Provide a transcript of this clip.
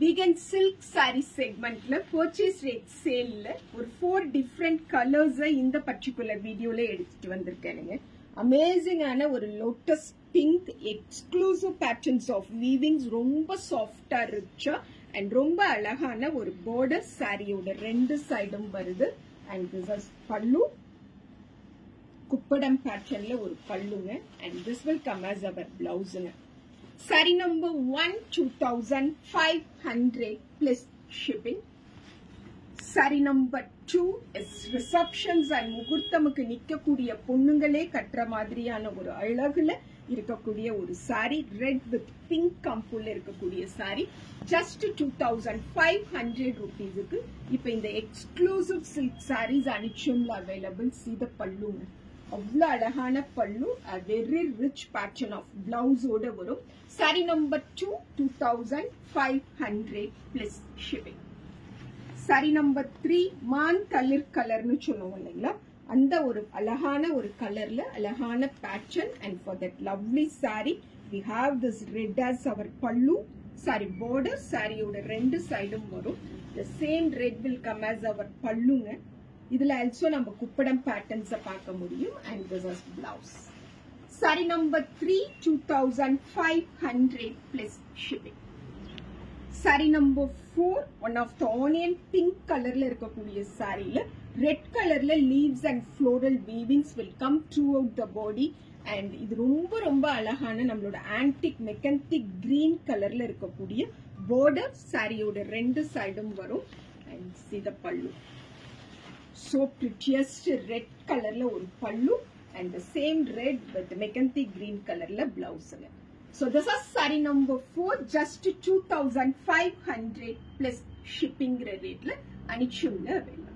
Vegan silk sari செக்மெண்ட்ல purchase rate சேல்ல ஒரு ஃபோர் டிஃப்ரெண்ட் கலர்ஸ் இந்த பர்டிகுலர் வீடியோல எடுத்துட்டு வந்திருக்கேனுங்க அமேசிங்கான ஒரு lotus pink exclusive patterns of weavings ரொம்ப சாஃப்டா ரிச்சா அண்ட் ரொம்ப அழகான ஒரு பார்டர் சாரியோட ரெண்டு சைடும் வருது. அண்ட் திஸ் பல்லு. குப்படம் பேட்டர்ன்ல ஒரு பல்லுங்க. And this will come as our பிளவுஸுங்க sari number one two thousand five hundred plus shipping sari number two is receptions and முகூர்த்தமுக்கு நிக்கக்கூடிய பொண்ணுங்களே கட்டுற மாதிரியான ஒரு அழகுல இருக்கக்கூடிய ஒரு சாரி ரெட் வித் பிங்க் கம்புல இருக்கக்கூடிய sari just two thousand five hundred ருபீஸுக்கு இப்போ இந்த எக்ஸ்க்ளூசிவ் சில்க் சாரீஸ் அனிச்சம்ல அவைலபிள் சீத பல்லுங்க அவ்வளவு அழகான பல்லு வெரி ரிச் பேட்டர்ன் ஆஃப் பிளவுஸோட வரும். Sari number two two thousand five hundred plus shipping saree number three மான் தளிர் கலர்னு சொல்லுவோம் இல்லைங்களா? அந்த ஒரு அழகான ஒரு கலர்ல அழகான pattern and for that lovely sari we have this red as our pallu sari border சாரியோட ரெண்டு சைடும் வரும். The same red will come as our பல்லுங்க இதுல ஆல்சோ நம்ம குப்படம் பேட்டர்ன்ஸை பார்க்க முடியும். And this is blouse sari number three two thousand five hundred plus shipping sari number four one of the onion pink கலர்ல இருக்கக்கூடிய சாரியில ரெட் கலர்ல leaves and floral weavings will come throughout the body and இது ரொம்ப ரொம்ப அழகான நம்மளோட antique மெக்கன்டிக் green கலர்ல இருக்கக்கூடிய பார்டர் சாரியோட ரெண்டு சைடும் வரும். அண்ட் சிதப்பள்ளு பல்லு so prettiest red கலர்ல ஒரு பல்லு and the same red with mehndi green கலர்ல பிளவுஸ்ங்க so this is saree number 4 just 2500 plus shipping ரேட்ல அனிச்சும்ல available